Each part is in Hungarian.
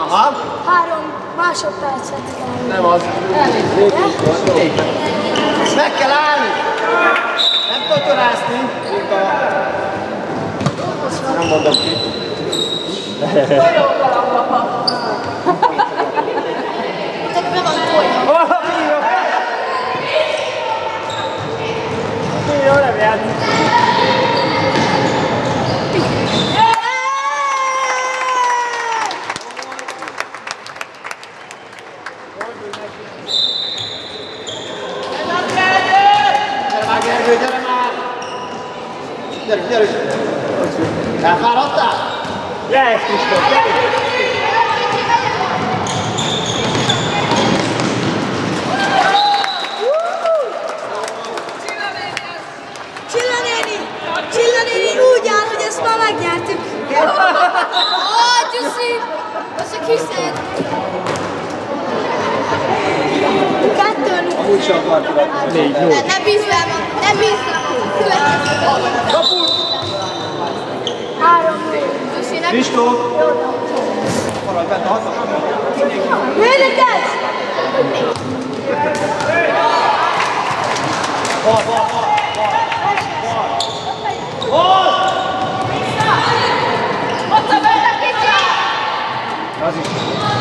Aha. Három másodpercet kell. Nem az. Meg kell állni. Nem totorászni. Nem mondom ki. Oh, Pio! Pio nem játszik. Ya karota. Ya işte. What you said. Sem akart Négy, nyolc. Ne, ne bízz rám, ne bízz rám. Kaput! Három Gyuszi, ne Kristóf! Maradj benne, haza! Védekezz! Bal, bal, bal! Bal! Az is.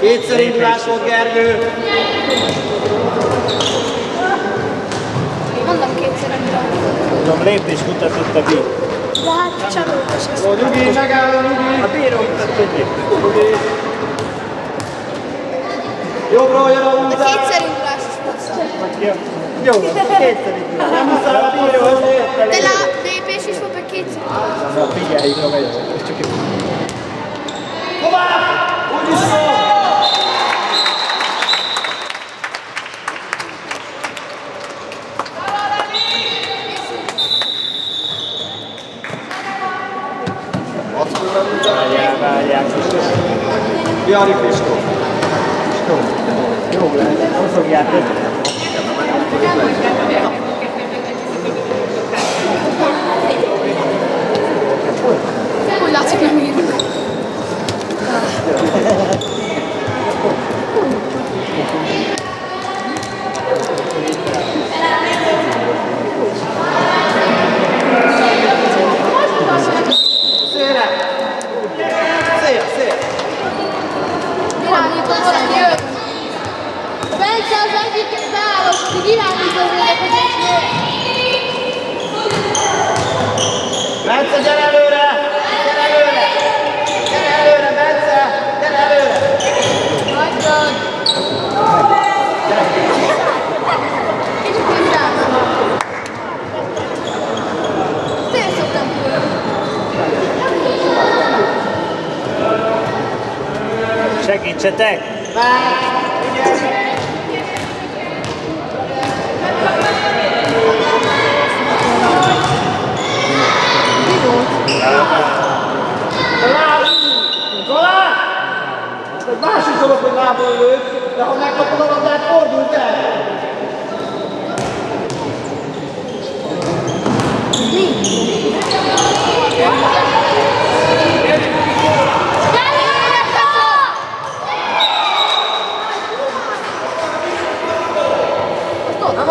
Kétszer indulás volt Gergő. Mondom kétszer indulás. Mondom lépés mutatott a bír. De hát csalódás ezt. Ó, nyugi, megáll a nyugi. A bíró mutatott egy Jobbra jön a húzás. De kétszer indulás ezt jó, kétszer indulás. Nem muszáj a bíró. De lá, lépés is volt, meg kétszer indulás. Na, figyeljük, ha megyek. Tovább! Úgy is jó! Vaya, vaya. Fiori Fisco. Fisco. Non so chi ha Cullaccio che mi attack. Bye.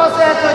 no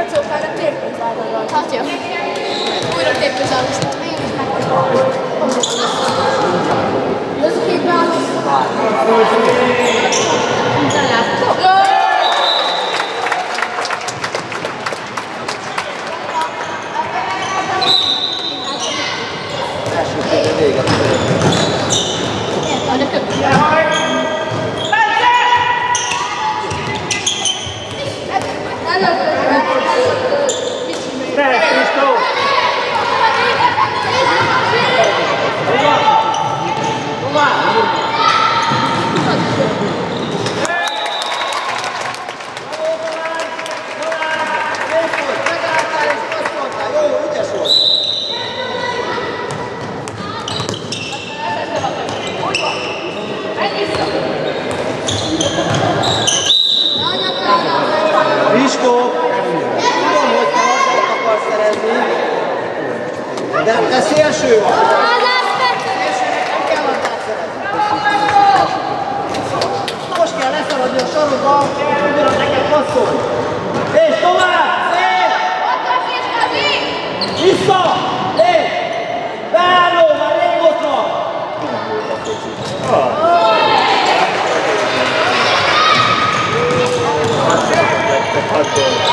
katsoa käydä terveysairaalaan takia. Muiden terveysaalista Let's keep out Késő van! Most kell leszaladni a sarokba, ugyanaz nekem passzol. És tovább! Szép! Vissza! Lép! Beálló, már rég ott van! Hadd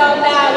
out loud.